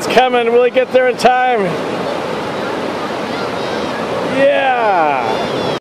sun's coming. Will he get there in time?